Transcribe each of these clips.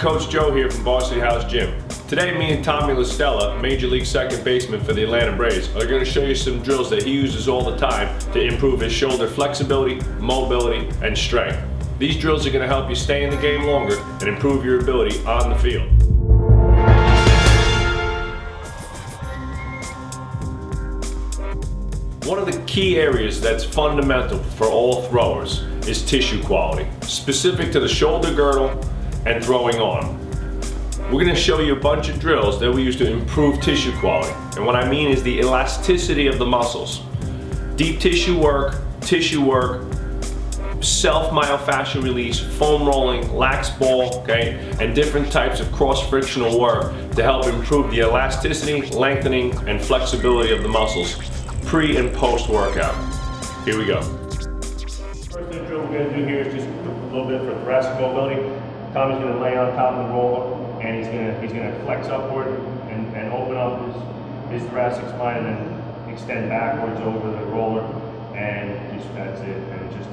Coach Joe here from Varsity House Gym. Today, me and Tommy LaStella, Major League second baseman for the Atlanta Braves, are going to show you some drills that he uses all the time to improve his shoulder flexibility, mobility, and strength. These drills are going to help you stay in the game longer and improve your ability on the field. One of the key areas that's fundamental for all throwers is tissue quality, specific to the shoulder girdle and throwing on. We're gonna show you a bunch of drills that we use to improve tissue quality. And what I mean is the elasticity of the muscles. Deep tissue work, tissue work, self myofascial release, foam rolling, lax ball, okay, and different types of cross-frictional work to help improve the elasticity, lengthening, and flexibility of the muscles pre and post workout. Here we go. First drill we're gonna do here is just a little bit for thoracic mobility. Tommy's gonna lay on top of the roller and he's gonna he's gonna flex upward and, and open up his, his thoracic spine and then extend backwards over the roller and just that's it. And just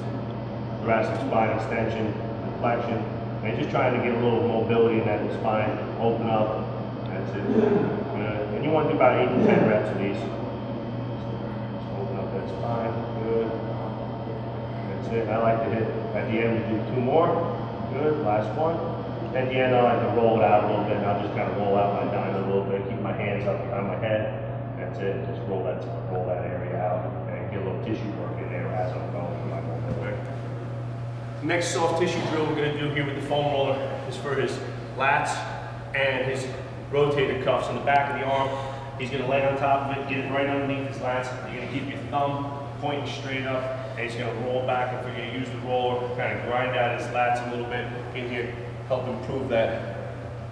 thoracic spine extension, flexion, and just trying to get a little mobility in that spine, open up. That's it. And you want to do about eight to ten reps of these Just open up that spine, good. That's it. I like to hit at the end, we do two more. Good, last one. At the end, I like to roll it out a little bit. I'll just kind of roll out my diamond a little bit, keep my hands up behind my head. That's it. Just roll that roll that area out and get a little tissue work in there as I'm going through my movement. Next soft tissue drill we're going to do here with the foam roller is for his lats and his rotator cuffs in the back of the arm. He's going to lay on top of it, get it right underneath his lats. You're going to keep your thumb pointing straight up, and he's going to roll back. If we're going to use the roller, kind of grind out his lats a little bit in here, help improve that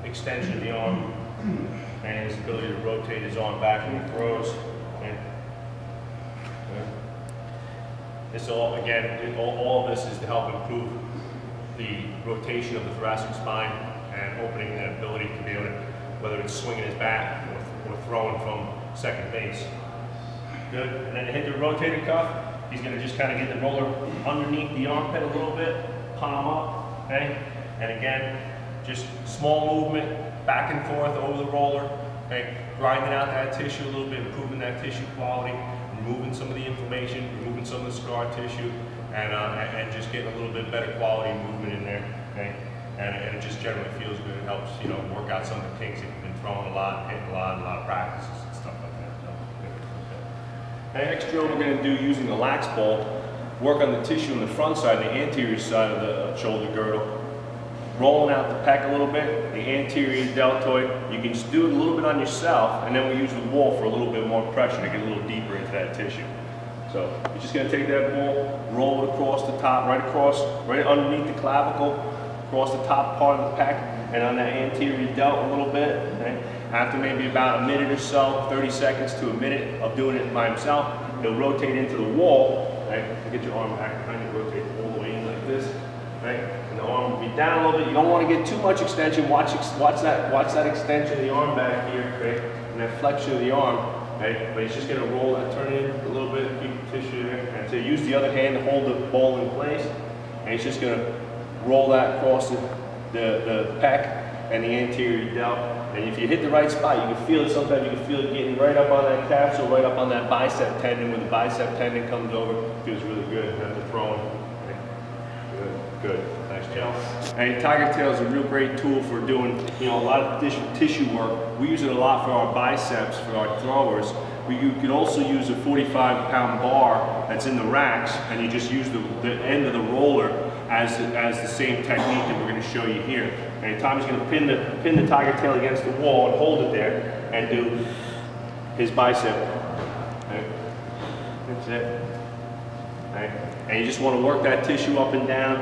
extension of the arm and his ability to rotate his arm back when he throws. Okay. This all, again, all, all of this is to help improve the rotation of the thoracic spine and opening that ability to be able to, whether it's swinging his bat or, or throwing from second base. Good. And then hit the rotator cuff. He's going to just kind of get the roller underneath the armpit a little bit, palm up, okay? And again, just small movement, back and forth over the roller, okay? Grinding out that tissue a little bit, improving that tissue quality, removing some of the inflammation, removing some of the scar tissue, and, uh, and just getting a little bit better quality movement in there, okay? And, and, it just generally feels good. It helps, you know, work out some of the kinks if you've been throwing a lot, hitting a lot, a lot of practices. The next drill we're going to do using the lax ball, work on the tissue on the front side, the anterior side of the shoulder girdle. Rolling out the pec a little bit, the anterior deltoid. You can just do it a little bit on yourself, and then we use the wall for a little bit more pressure to get a little deeper into that tissue. So you're just going to take that ball, roll it across the top, right across, right underneath the clavicle, across the top part of the pec, and on that anterior delt a little bit. Okay? After maybe about a minute or so, 30 seconds to a minute of doing it by himself, he'll rotate into the wall, right? Get your arm back behind you, rotate all the way in like this, right? And the arm will be down a little bit. You don't want to get too much extension. Watch, watch that, watch that extension of the arm back here, right? And that flexion of the arm, right? But he's just going to roll that, turn it a little bit, keep the tissue there. And so use the other hand to hold the ball in place. And he's just going to roll that across the, the, the pec and the anterior delt. And if you hit the right spot, you can feel it. Sometimes you can feel it getting right up on that capsule, right up on that bicep tendon. When the bicep tendon comes over, it feels really good after throwing. Good, good. Nice job. And Tiger Tail is a real great tool for doing, you know, a lot of tissue work. We use it a lot for our biceps, for our throwers. But you can also use a 45 pound bar that's in the racks and you just use the, the end of the roller as, as the same technique that we're going to show you here. And Tommy's going to pin the, pin the tiger tail against the wall and hold it there and do his bicep. Okay. That's it. Okay. And you just want to work that tissue up and down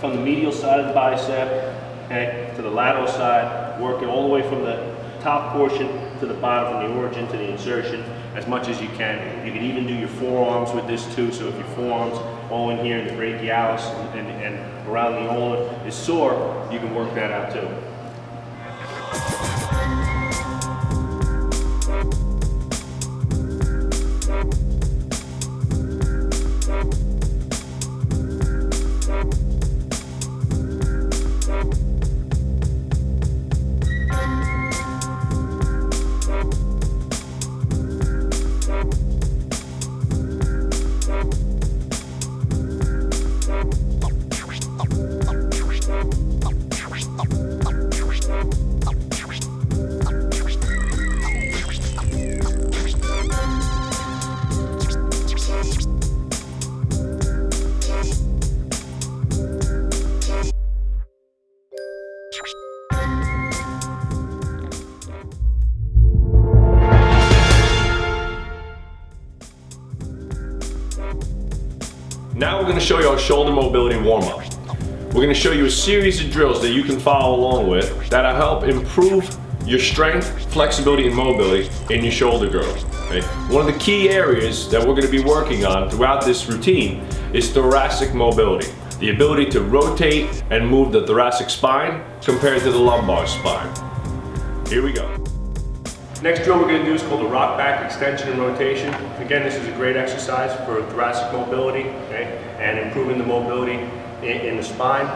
from the medial side of the bicep okay, to the lateral side, work it all the way from the top portion to the bottom, from the origin to the insertion, as much as you can. You can even do your forearms with this too, so if your forearms all in here in the brachialis and, and, and around the ulna is sore, you can work that out too. Now we're gonna show you our shoulder mobility warm-up. We're gonna show you a series of drills that you can follow along with that'll help improve your strength, flexibility, and mobility in your shoulder girdle. One of the key areas that we're gonna be working on throughout this routine is thoracic mobility. The ability to rotate and move the thoracic spine compared to the lumbar spine. Here we go. Next drill we're going to do is called the rock back extension and rotation. Again, this is a great exercise for thoracic mobility okay, and improving the mobility in, in the spine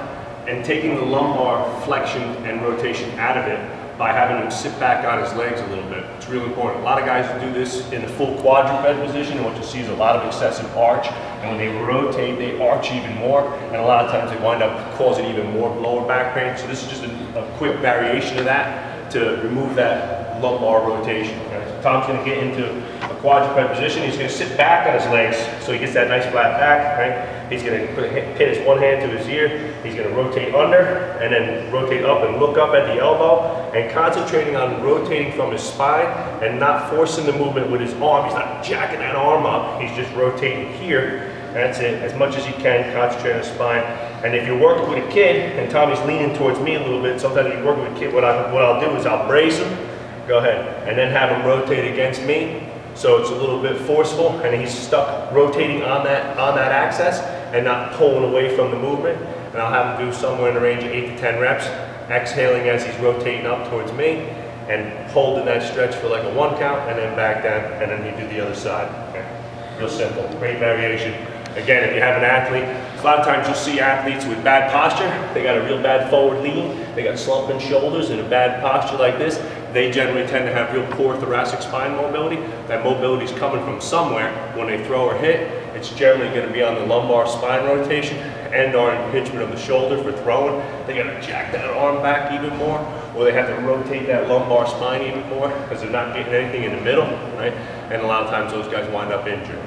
and taking the lumbar flexion and rotation out of it by having him sit back on his legs a little bit. It's really important. A lot of guys do this in the full quadruped position and what you see is a lot of excessive arch and when they rotate they arch even more and a lot of times they wind up causing even more lower back pain. So this is just a, a quick variation of that to remove that lumbar rotation. Okay? Tom's going to get into a quadruped position. He's going to sit back on his legs so he gets that nice flat back. Right? He's going to pin his one hand to his ear. He's going to rotate under and then rotate up and look up at the elbow and concentrating on rotating from his spine and not forcing the movement with his arm. He's not jacking that arm up. He's just rotating here. That's it, as much as you can, concentrate on the spine. And if you're working with a kid, and Tommy's leaning towards me a little bit, sometimes you're working with a kid, what, I, what I'll do is I'll brace him, go ahead, and then have him rotate against me, so it's a little bit forceful, and he's stuck rotating on that, on that axis, and not pulling away from the movement. And I'll have him do somewhere in the range of 8 to 10 reps, exhaling as he's rotating up towards me, and holding that stretch for like a one count, and then back down, and then you do the other side. Okay. Real simple, great variation. Again, if you have an athlete, a lot of times you'll see athletes with bad posture. They got a real bad forward lean. They got slumping shoulders and a bad posture like this. They generally tend to have real poor thoracic spine mobility. That mobility is coming from somewhere. When they throw or hit, it's generally going to be on the lumbar spine rotation and or impingement of the shoulder for throwing. They got to jack that arm back even more, or they have to rotate that lumbar spine even more because they're not getting anything in the middle, right? And a lot of times those guys wind up injured.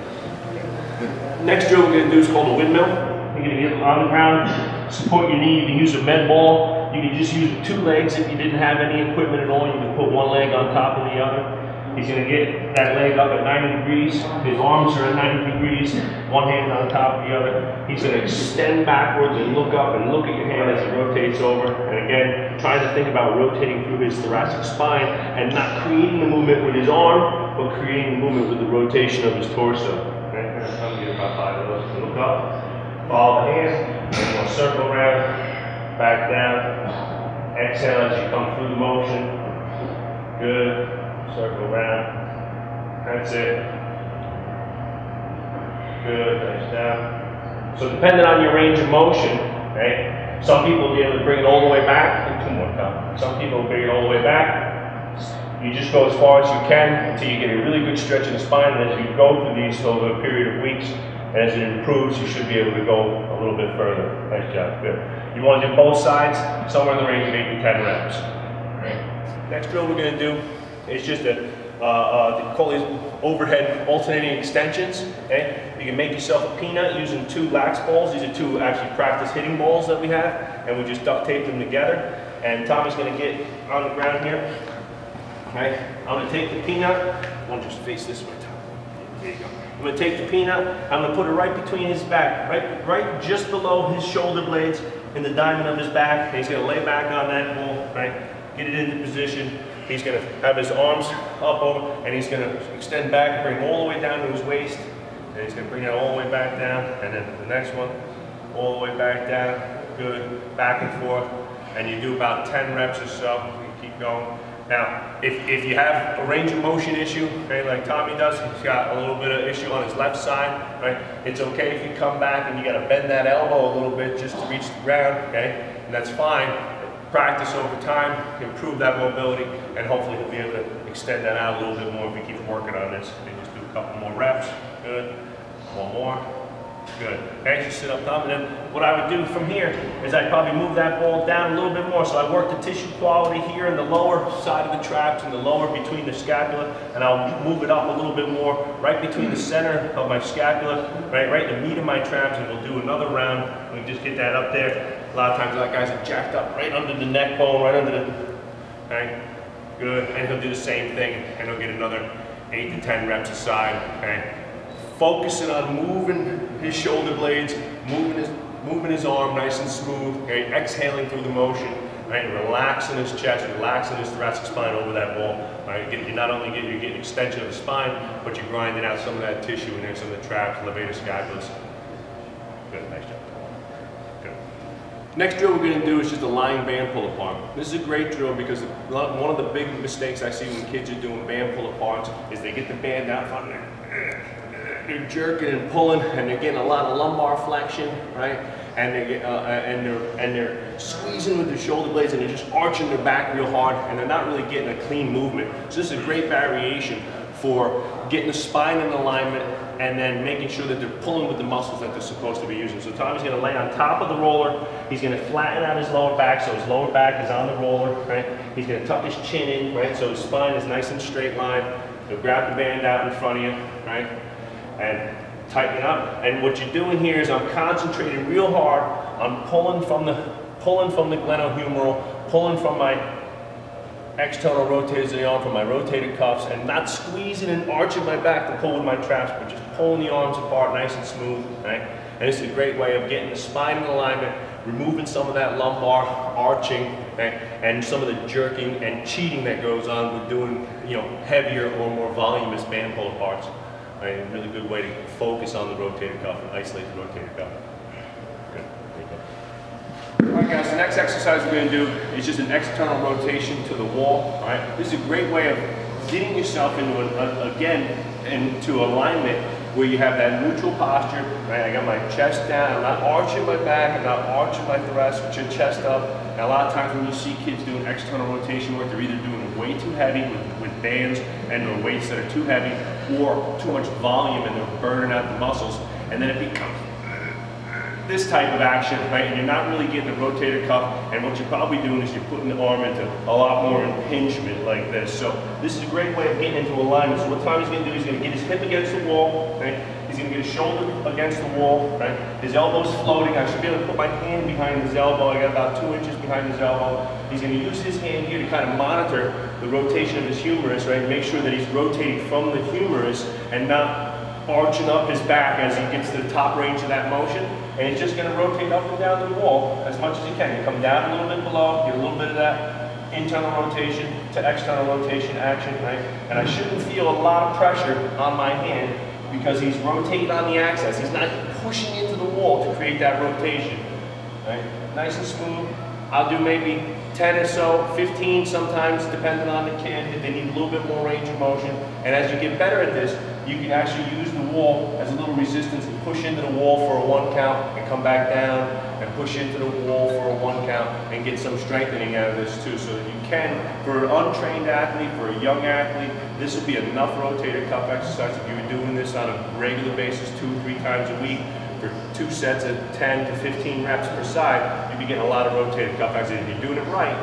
Next drill we're going to do is called a windmill. You're going to get on the ground, support your knee. You can use a med ball. You can just use two legs if you didn't have any equipment at all. You can put one leg on top of the other. He's going to get that leg up at 90 degrees. His arms are at 90 degrees. One hand on top of the other. He's going to extend backwards and look up and look at your hand as it rotates over. And again, trying to think about rotating through his thoracic spine and not creating the movement with his arm, but creating the movement with the rotation of his torso. Okay? I'm get about five of those. Look up, follow the hand, and we'll circle around, back down. Exhale as you come through the motion. Good circle around. That's it. Good, nice down. So depending on your range of motion, okay, some people will be able to bring it all the way back, two more come. Some people will bring it all the way back. You just go as far as you can until you get a really good stretch in the spine, and as you go through these over a period of weeks, and as it improves, you should be able to go a little bit further. Nice job, good. You want to do both sides, somewhere in the range of 8 to 10 reps. Next drill we're going to do is just a, uh, uh, they call these overhead alternating extensions. Okay, you can make yourself a peanut using two lax balls. These are two actually practice hitting balls that we have, and we just duct tape them together. And Tommy's going to get on the ground here. Okay, I'm going to take the peanut. I want to just face this way, Tom. There you go. I'm going to take the peanut. I'm going to put it right between his back, right, right just below his shoulder blades in the diamond of his back. And he's going to lay back on that ball, right? Get it into position. He's going to have his arms up over, and he's going to extend back, bring all the way down to his waist, and he's going to bring that all the way back down, and then the next one, all the way back down, good, back and forth, and you do about 10 reps or so, you keep going. Now, if, if you have a range of motion issue, okay, like Tommy does, he's got a little bit of issue on his left side, right? It's okay if you come back and you got to bend that elbow a little bit just to reach the ground, okay? And that's fine practice over time, improve that mobility, and hopefully he'll be able to extend that out a little bit more if he keeps working on this. And just do a couple more reps. Good. One more. Good. Okay, just sit up top. And then what I would do from here is I'd probably move that ball down a little bit more. So I work the tissue quality here in the lower side of the traps and the lower between the scapula. And I'll move it up a little bit more right between the center of my scapula, right, right in the meat of my traps. And we'll do another round. We just get that up there. A lot of times that guys are jacked up right under the neck bone, right under the, okay? Good, and he'll do the same thing, and he'll get another eight to 10 reps aside, okay? Focusing on moving his shoulder blades, moving his, moving his arm nice and smooth, okay, exhaling through the motion, right, relaxing his chest, relaxing his thoracic spine over that wall, right, you not only get, you get extension of the spine, but you're grinding out some of that tissue in there, some of the traps, levator scapulus. Good, nice job. Next drill we're going to do is just a lying band pull apart. This is a great drill because one of the big mistakes I see when kids are doing band pull aparts is they get the band out front and they're, jerking and pulling and they're getting a lot of lumbar flexion, right? And they get, uh, and they're and they're squeezing with their shoulder blades and they're just arching their back real hard and they're not really getting a clean movement. So this is a great variation for getting the spine in alignment and then making sure that they're pulling with the muscles that they're supposed to be using. So Tommy's gonna lay on top of the roller. He's gonna flatten out his lower back so his lower back is on the roller, right? He's gonna tuck his chin in, right? So his spine is nice and straight line. He'll grab the band out in front of you, right? And tighten up. And what you're doing here is I'm concentrating real hard on pulling from the pulling from the glenohumeral, pulling from my external rotators of the arm from my rotator cuffs and not squeezing and arching my back to pull with my traps, but just pulling the arms apart nice and smooth, right? And is a great way of getting the spine in alignment, removing some of that lumbar arching, right? and some of the jerking and cheating that goes on with doing, you know, heavier or more voluminous band pull aparts. Right? A really good way to focus on the rotator cuff and isolate the rotator cuff. Alright guys, the next exercise we're going to do is just an external rotation to the wall. Alright, This is a great way of getting yourself into, a, a, again, into alignment where you have that neutral posture. Right, I got my chest down, I'm not arching my back, I'm not arching my thoracic chest up. A lot of times when you see kids doing external rotation work, they're either doing way too heavy with, with bands and or weights that are too heavy or too much volume and they're burning out the muscles. And then it becomes this type of action, right, and you're not really getting the rotator cuff, and what you're probably doing is you're putting the arm into a lot more impingement like this. So this is a great way of getting into alignment. So what Tommy's gonna do, is he's gonna get his hip against the wall, right? Gonna get his shoulder against the wall, right? His elbow's floating. I should be able to put my hand behind his elbow. I got about two inches behind his elbow. He's gonna use his hand here to kind of monitor the rotation of his humerus, right? Make sure that he's rotating from the humerus and not arching up his back as he gets to the top range of that motion. And he's just going to rotate up and down the wall as much as he can. You come down a little bit below, get a little bit of that internal rotation to external rotation action, right? And I shouldn't feel a lot of pressure on my hand because he's rotating on the axis. He's not pushing into the wall to create that rotation, right? Nice and smooth. I'll do maybe 10 or so, 15 sometimes, depending on the kid, if they need a little bit more range of motion. And as you get better at this, you can actually use the wall as a little resistance and push into the wall for a one count and come back down push into the wall for a one count and get some strengthening out of this too. So you can, for an untrained athlete, for a young athlete, this would be enough rotator cuff exercise if you were doing this on a regular basis two three times a week for two sets of 10 to 15 reps per side, you'd be getting a lot of rotator cuff exercise. If you're doing it right,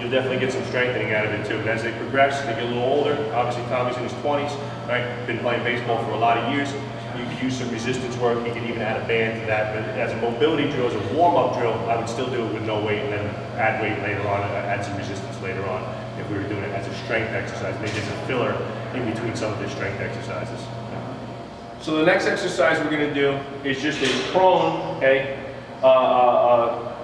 you'll definitely get some strengthening out of it too. And as they progress, they get a little older. Obviously, Tommy's in his 20s, right? Been playing baseball for a lot of years. You could use some resistance work. You can even add a band to that. But as a mobility drill, as a warm-up drill, I would still do it with no weight and then add weight later on, add some resistance later on if we were doing it as a strength exercise, maybe as a filler in between some of the strength exercises. So the next exercise we're going to do is just a prone, okay, uh, uh, uh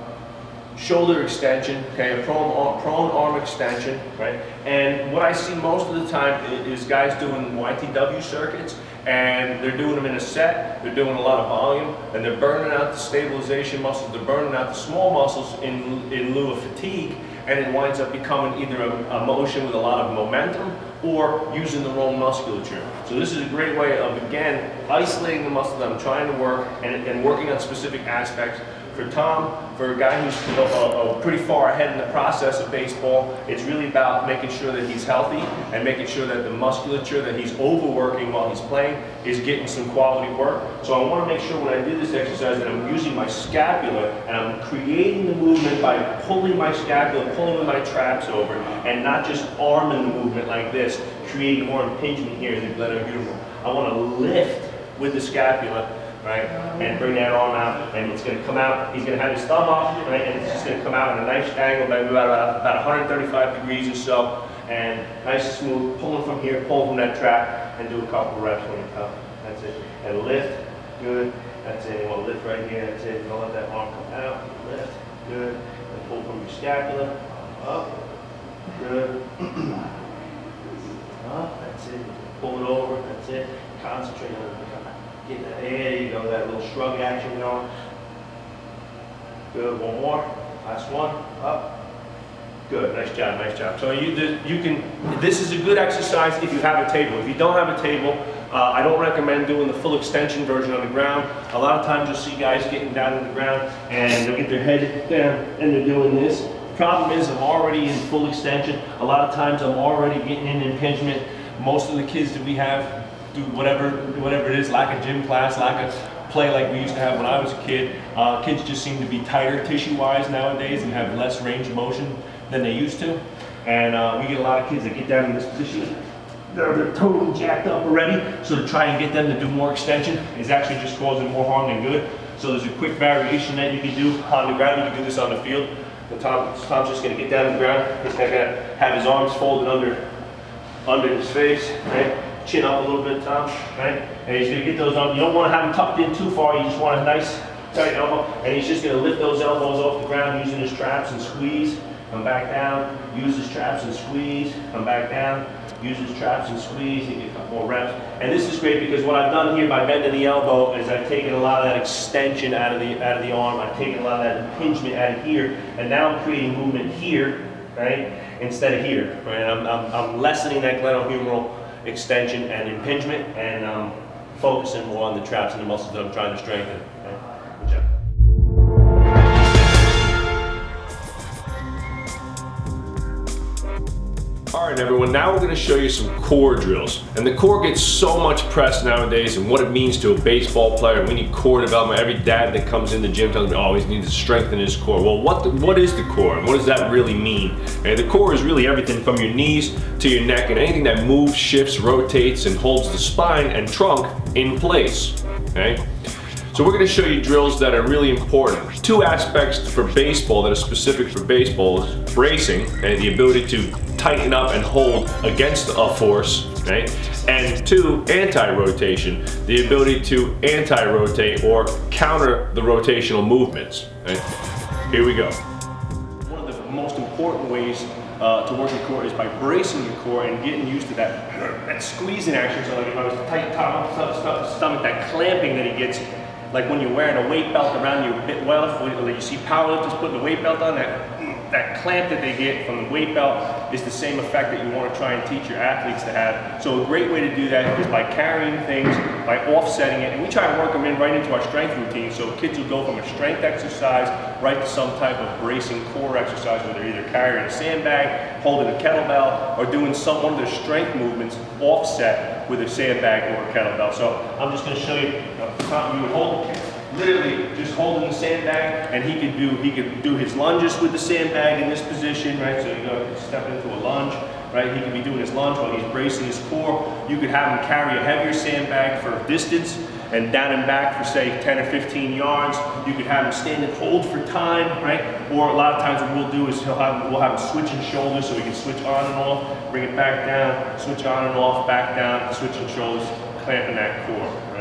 shoulder extension, okay, a prone, prone arm extension, right? And what I see most of the time is guys doing YTW circuits, and they're doing them in a set, they're doing a lot of volume, and they're burning out the stabilization muscles, they're burning out the small muscles in, in lieu of fatigue, and it winds up becoming either a, a motion with a lot of momentum or using the wrong musculature. So this is a great way of, again, isolating the muscle that I'm trying to work and, and working on specific aspects for Tom, for a guy who's uh, pretty far ahead in the process of baseball, it's really about making sure that he's healthy and making sure that the musculature that he's overworking while he's playing is getting some quality work. So I want to make sure when I do this exercise that I'm using my scapula and I'm creating the movement by pulling my scapula, pulling my traps over, and not just arming the movement like this, creating more impingement here in the glenohumeral. I want to lift with the scapula right? And bring that arm out, and it's going to come out. He's going to have his thumb up, right? And it's just going to come out in a nice angle, maybe about, uh, about 135 degrees or so, and nice smooth, pulling from here, pulling from that trap, and do a couple reps when you come. That's it. And lift, good, That's it. You want to lift right here. That's it. Don't let that arm come out. Lift. Good. And pull from your scapula. Up. Good. Up. That's it. Pull it over. That's it. Concentrate on getting that. There you know, That little shrug action going. Good. One more. Last one. Up. Good, nice job, nice job. So you, you can, this is a good exercise if you have a table. If you don't have a table, uh, I don't recommend doing the full extension version on the ground. A lot of times you'll see guys getting down on the ground and they'll get their head down and they're doing this. Problem is I'm already in full extension. A lot of times I'm already getting in impingement. Most of the kids that we have do whatever, whatever it is, like a gym class, like a play like we used to have when I was a kid. Uh, kids just seem to be tighter tissue-wise nowadays and have less range of motion than they used to. And uh, we get a lot of kids that get down in this position. They're, they're totally jacked up already. So to try and get them to do more extension is actually just causing more harm than good. So there's a quick variation that you can do on the ground. You can do this on the field. So Tom, Tom's just gonna get down on the ground. He's gonna have his arms folded under, under his face, right? Chin up a little bit, Tom, right? And he's gonna get those arms. You don't wanna have them tucked in too far. You just want a nice tight elbow. And he's just gonna lift those elbows off the ground using his traps and squeeze come back down, use his traps and squeeze, come back down, use his traps and squeeze, you get a couple more reps. And this is great because what I've done here by bending the elbow is I've taken a lot of that extension out of the, out of the arm, I've taken a lot of that impingement out of here, and now I'm creating movement here, right, instead of here, right? I'm, I'm, I'm lessening that glenohumeral extension and impingement, and um, focusing more on the traps and the muscles that I'm trying to strengthen. All right, everyone, now we're gonna show you some core drills. And the core gets so much press nowadays and what it means to a baseball player. We need core development. Every dad that comes in the gym tells me, oh, he needs to strengthen his core. Well, what, the, what is the core and what does that really mean? And the core is really everything from your knees to your neck and anything that moves, shifts, rotates, and holds the spine and trunk in place, okay? So we're gonna show you drills that are really important. Two aspects for baseball that are specific for baseball is bracing and the ability to tighten up and hold against a force, right? And two, anti-rotation, the ability to anti-rotate or counter the rotational movements, right? Here we go. One of the most important ways uh, to work your core is by bracing your core and getting used to that, that squeezing action. So like if I was tight top, stomach, that clamping that he gets, like when you're wearing a weight belt around your bit well, you see powerlifters putting the weight belt on that, that clamp that they get from the weight belt is the same effect that you want to try and teach your athletes to have. So a great way to do that is by carrying things, by offsetting it, and we try to work them in right into our strength routine. So kids will go from a strength exercise right to some type of bracing core exercise where they're either carrying a sandbag, holding a kettlebell, or doing some one of their strength movements offset with a sandbag or a kettlebell. So I'm just going to show you, uh, you would hold literally just holding the sandbag, and he could do he could do his lunges with the sandbag in this position, right? So you go step into a lunge, right? He could be doing his lunge while he's bracing his core. You could have him carry a heavier sandbag for distance and down and back for say 10 or 15 yards. You could have him stand and hold for time, right? Or a lot of times what we'll do is he'll have, we'll have him switching shoulders so he can switch on and off, bring it back down, switch on and off, back down, switching shoulders, clamping that core?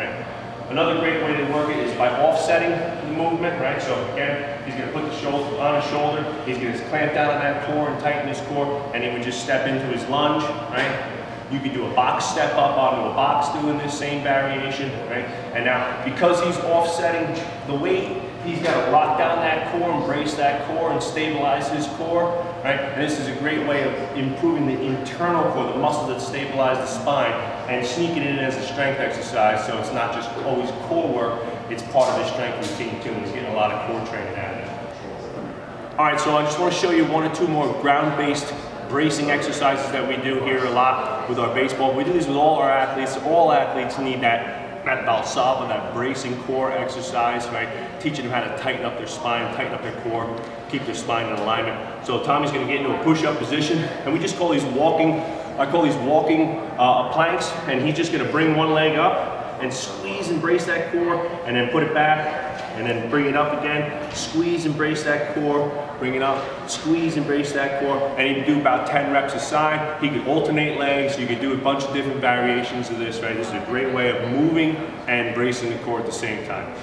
Another great way to work it is by offsetting the movement, right? So again, he's gonna put the shoulder on his shoulder, he's gonna clamp down on that core and tighten his core, and he would just step into his lunge, right? You could do a box step up onto a box doing this same variation, right? And now, because he's offsetting the weight, he's got to lock down that core, embrace that core, and stabilize his core, right? And this is a great way of improving the internal core, the muscles that stabilize the spine, and sneaking it in as a strength exercise, so it's not just always core work, it's part of his strength routine too, and he's getting a lot of core training out of it. All right, so I just want to show you one or two more ground-based bracing exercises that we do here a lot with our baseball. We do these with all our athletes. All athletes need that, that Valsalva, that bracing core exercise, right? Teaching them how to tighten up their spine, tighten up their core, keep their spine in alignment. So Tommy's gonna get into a push-up position, and we just call these walking, I call these walking uh, planks, and he's just gonna bring one leg up and squeeze and brace that core, and then put it back, and then bring it up again. Squeeze and brace that core, bring it up, squeeze and brace that core, and he can do about 10 reps a side. He could alternate legs, you could do a bunch of different variations of this, right? This is a great way of moving and bracing the core at the same time,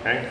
okay?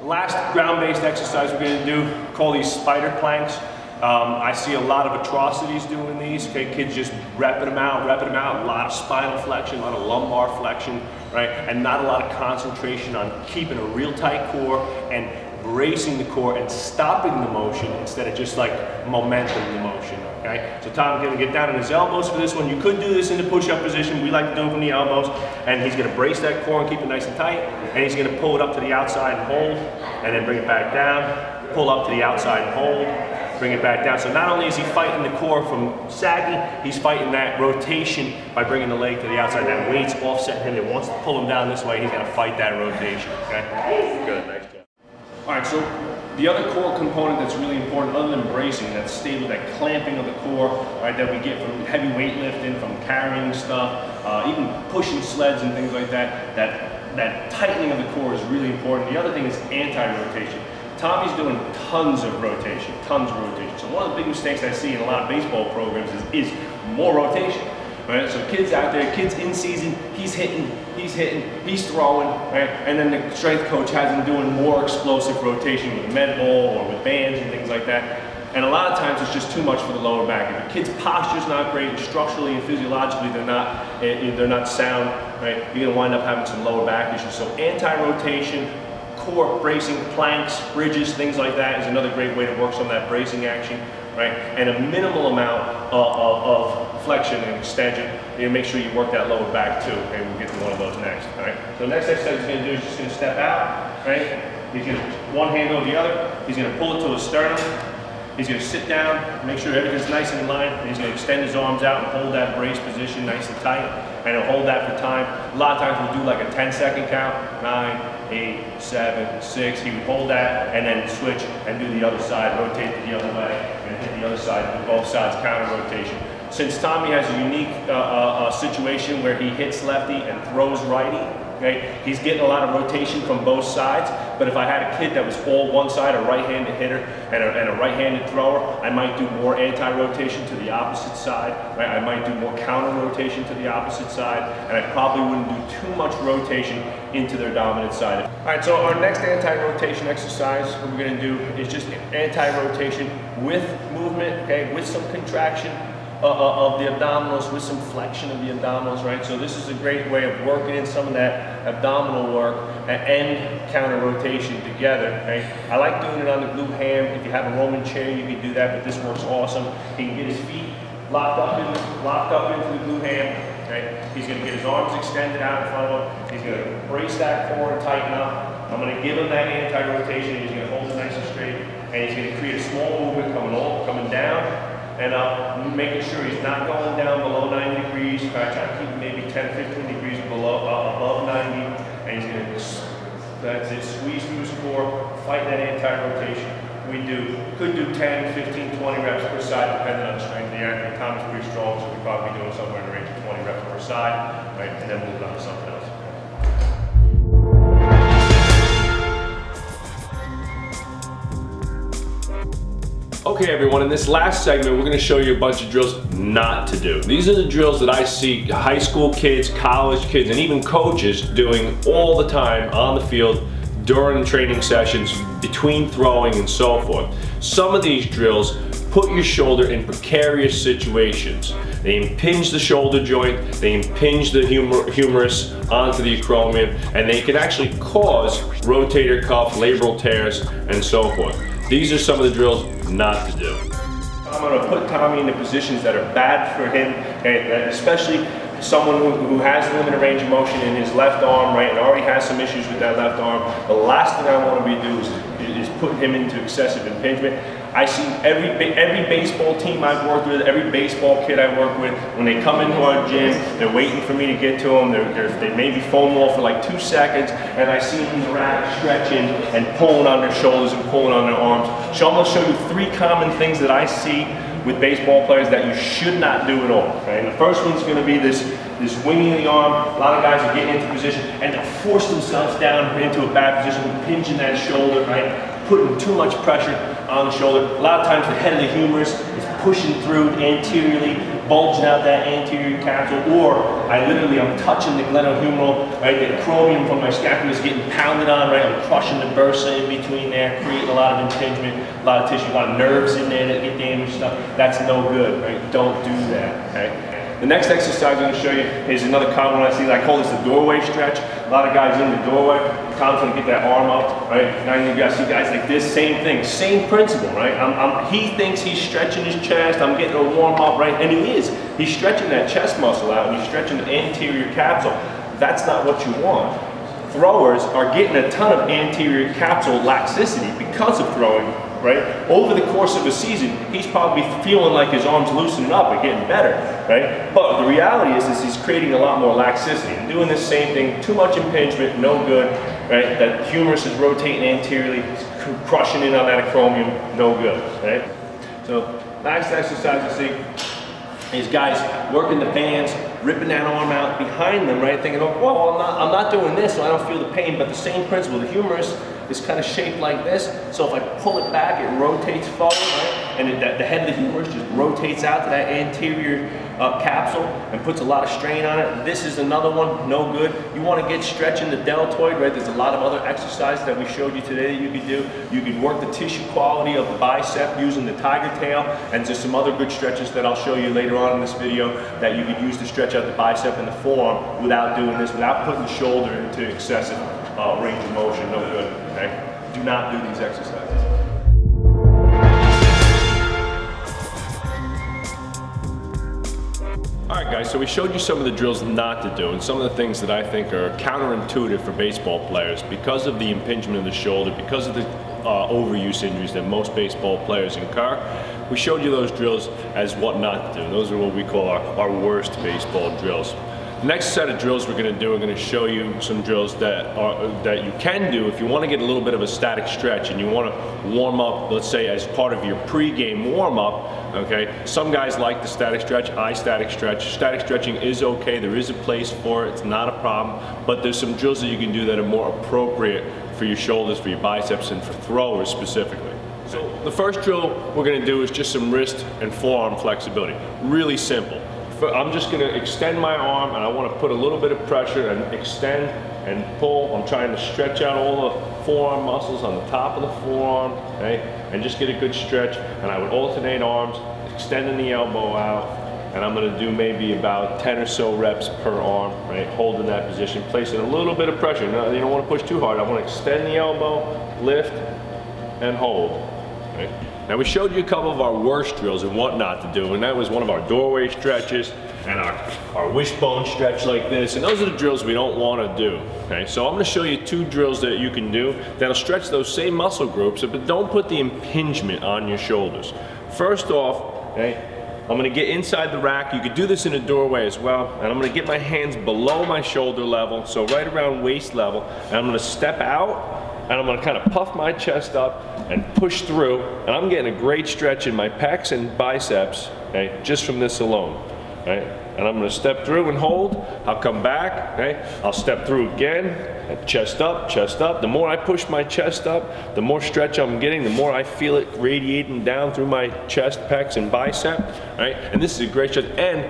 The last ground-based exercise we're gonna do, call these spider planks. Um, I see a lot of atrocities doing these. Okay, kids just repping them out, repping them out. A lot of spinal flexion, a lot of lumbar flexion, right? And not a lot of concentration on keeping a real tight core and bracing the core and stopping the motion instead of just like momentum the motion. Okay, so Tom's gonna get down on his elbows for this one. You could do this in the push-up position. We like to do it from the elbows, and he's gonna brace that core and keep it nice and tight. And he's gonna pull it up to the outside and hold, and then bring it back down. Pull up to the outside and hold bring it back down. So not only is he fighting the core from sagging, he's fighting that rotation by bringing the leg to the outside. That weight's offsetting him. It wants to pull him down this way. He's gonna fight that rotation, okay? Good, nice job. All right, so the other core component that's really important, other than bracing, that's stable, that clamping of the core, right, that we get from heavy weightlifting, from carrying stuff, uh, even pushing sleds and things like that, that, that tightening of the core is really important. The other thing is anti-rotation. Tommy's doing tons of rotation, tons of rotation. So one of the big mistakes I see in a lot of baseball programs is, is more rotation. Right? So kids out there, kids in season, he's hitting, he's hitting, he's throwing, right? And then the strength coach has him doing more explosive rotation with med ball or with bands and things like that. And a lot of times it's just too much for the lower back. If a kid's posture's not great, and structurally and physiologically they're not, eh, they're not sound, right? You're gonna wind up having some lower back issues. So anti-rotation, core bracing, planks, bridges, things like that is another great way to work some of that bracing action, right? And a minimal amount of, of, of flexion and extension. You make sure you work that lower back too. Okay, we'll get to one of those next. All right. So the next exercise he's going to do is just to step out, right? He's to one hand over the other. He's going to pull it to his sternum. He's going to sit down, make sure everything's nice and in line, and he's going to extend his arms out and hold that brace position nice and tight, and he'll hold that for time. A lot of times we'll do like a 10 second count, nine, eight, seven, six. He would hold that and then switch and do the other side, rotate the other way, and hit the other side, do both sides, counter rotation. Since Tommy has a unique uh, uh, uh, situation where he hits lefty and throws righty, Okay? He's getting a lot of rotation from both sides, but if I had a kid that was all one side, a right-handed hitter and a, and a right-handed thrower, I might do more anti-rotation to the opposite side, right? I might do more counter-rotation to the opposite side, and I probably wouldn't do too much rotation into their dominant side. All right, so our next anti-rotation exercise, we're gonna do is just anti-rotation with movement, okay, with some contraction, Uh, uh, of the abdominals with some flexion of the abdominals, right? So this is a great way of working in some of that abdominal work and counter rotation together, right? I like doing it on the glute ham. If you have a Roman chair, you can do that, but this works awesome. He can get his feet locked up, in, locked up into the glute ham, right? He's gonna get his arms extended out in front of him. He's gonna brace that core and tighten up. I'm gonna give him that anti-rotation. He's gonna hold it nice and straight, and he's gonna create a small movement coming, all, coming down and up, making sure he's not going down below 90 degrees. Try to keep maybe 10, 15 degrees below, uh, above 90, and he's going to, that's it, squeeze through his core, fight that anti-rotation. We do, could do 10, 15, 20 reps per side, depending on the strength of the athlete. Tom's pretty strong, so we'd probably be doing somewhere in the range of 20 reps per side, right, and then move on to something else. Okay everyone, in this last segment, we're gonna show you a bunch of drills not to do. These are the drills that I see high school kids, college kids, and even coaches doing all the time on the field during training sessions, between throwing and so forth. Some of these drills put your shoulder in precarious situations. They impinge the shoulder joint, they impinge the humerus onto the acromion, and they can actually cause rotator cuff, labral tears, and so forth. These are some of the drills not to do. I'm going to put Tommy into positions that are bad for him, especially someone who, who has limited range of motion in his left arm, right, and already has some issues with that left arm. The last thing I want to be doing is, is put him into excessive impingement. I see every every baseball team I've worked with, every baseball kid I work with, when they come into our gym, they're waiting for me to get to them. They're, they're, they may be foam roll for like two seconds, and I see them stretching and pulling on their shoulders and pulling on their arms. So I'm going to show you three common things that I see with baseball players that you should not do at all. And the first one's going to be this this winging the arm. A lot of guys are getting into position and they'll force themselves down into a bad position, pinching that shoulder, right? Putting too much pressure on the shoulder. A lot of times the head of the humerus is pushing through anteriorly, bulging out that anterior capsule, or I literally, I'm touching the glenohumeral, right? The acromion from my scapula is getting pounded on, right? I'm crushing the bursa in between there, creating a lot of impingement, a lot of tissue, a lot of nerves in there that get damaged stuff. That's no good, right? Don't do that, okay? The next exercise I'm going to show you is another common one I see. I call this the doorway stretch. A lot of guys in the doorway. Tom's going to get that arm up, right? Now you guys see guys like this, same thing, same principle, right? I'm, I'm, he thinks he's stretching his chest. I'm getting a warm up, right? And he is. He's stretching that chest muscle out and he's stretching the anterior capsule. That's not what you want. Throwers are getting a ton of anterior capsule laxity because of throwing right? Over the course of a season, he's probably feeling like his arm's loosening up and getting better, right? But the reality is, is he's creating a lot more laxity and doing the same thing, too much impingement, no good, right? That humerus is rotating anteriorly, crushing in on that acromion, no good, right? So last exercise you see is guys working the bands, ripping that arm out behind them, right? Thinking, oh, well, I'm not, I'm not doing this, so I don't feel the pain, but the same principle, the humerus is kind of shaped like this. So if I pull it back, it rotates forward, right? And it, the, head of the humerus just rotates out to that anterior uh, capsule and puts a lot of strain on it. This is another one, no good. You want to get stretching the deltoid, right? There's a lot of other exercises that we showed you today that you could do. You could work the tissue quality of the bicep using the tiger tail and just some other good stretches that I'll show you later on in this video that you could use to stretch out the bicep and the forearm without doing this, without putting the shoulder into excessive uh, range of motion, no good, okay? Do not do these exercises. All right, guys, so we showed you some of the drills not to do and some of the things that I think are counterintuitive for baseball players because of the impingement of the shoulder, because of the uh, overuse injuries that most baseball players incur. We showed you those drills as what not to do. Those are what we call our, our worst baseball drills. Next set of drills we're going to do, I'm going to show you some drills that are that you can do if you want to get a little bit of a static stretch and you want to warm up, let's say as part of your pre-game warm-up, okay? Some guys like the static stretch, I static stretch. Static stretching is okay, there is a place for it, it's not a problem, but there's some drills that you can do that are more appropriate for your shoulders, for your biceps, and for throwers specifically. So the first drill we're going to do is just some wrist and forearm flexibility. Really simple. I'm just gonna extend my arm and I wanna put a little bit of pressure and extend and pull. I'm trying to stretch out all the forearm muscles on the top of the forearm, okay? And just get a good stretch. And I would alternate arms, extending the elbow out, and I'm gonna do maybe about 10 or so reps per arm, right? Holding that position, placing a little bit of pressure. No, you don't wanna push too hard. I wanna extend the elbow, lift, and hold, right? Now we showed you a couple of our worst drills and what not to do, and that was one of our doorway stretches and our, our wishbone stretch like this, and those are the drills we don't want to do, okay? So I'm gonna show you two drills that you can do that'll stretch those same muscle groups, but don't put the impingement on your shoulders. First off, okay, I'm gonna get inside the rack. You could do this in a doorway as well. And I'm gonna get my hands below my shoulder level, so right around waist level. And I'm gonna step out and I'm gonna kind of puff my chest up and push through, and I'm getting a great stretch in my pecs and biceps, okay, just from this alone, right? And I'm gonna step through and hold, I'll come back, okay? I'll step through again, chest up, chest up. The more I push my chest up, the more stretch I'm getting, the more I feel it radiating down through my chest, pecs, and bicep, right? And this is a great stretch, and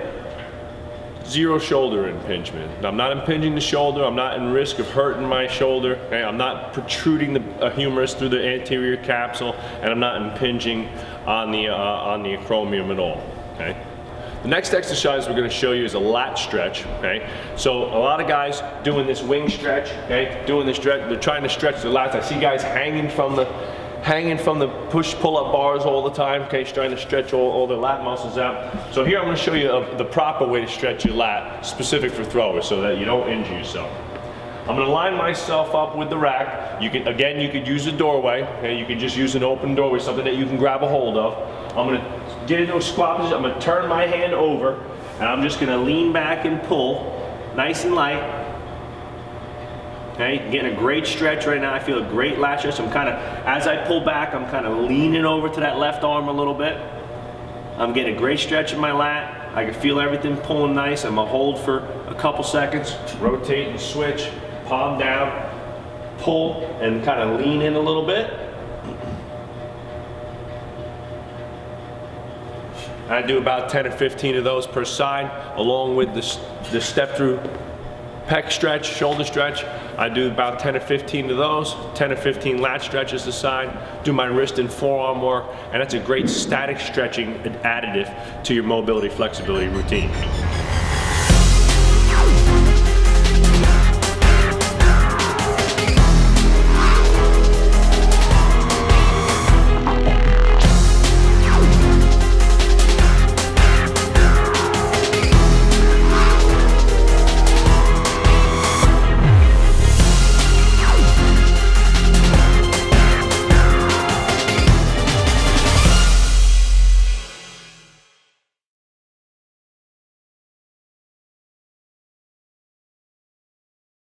zero shoulder impingement. I'm not impinging the shoulder, I'm not in risk of hurting my shoulder, okay? I'm not protruding the humerus through the anterior capsule, and I'm not impinging on the, uh, on the acromion at all, okay? The next exercise we're gonna show you is a lat stretch, okay? So a lot of guys doing this wing stretch, okay? Doing this stretch, they're trying to stretch the lats. I see guys hanging from the hanging from the push pull-up bars all the time, okay, trying to stretch all, all the lat muscles out. So here I'm gonna show you a, the proper way to stretch your lat, specific for throwers, so that you don't injure yourself. I'm gonna line myself up with the rack. You can, again, you could use a doorway, okay? You can just use an open doorway, something that you can grab a hold of. I'm gonna get into a squat position, I'm gonna turn my hand over, and I'm just gonna lean back and pull, nice and light, Okay, getting a great stretch right now. I feel a great lat stretch. I'm kind of, as I pull back, I'm kind of leaning over to that left arm a little bit. I'm getting a great stretch in my lat. I can feel everything pulling nice. I'm gonna hold for a couple seconds, rotate and switch, palm down, pull and kind of lean in a little bit. I do about 10 or 15 of those per side, along with the, the step through pec stretch, shoulder stretch. I do about 10 or 15 of those, 10 or 15 lat stretches aside, do my wrist and forearm work, and that's a great static stretching additive to your mobility flexibility routine.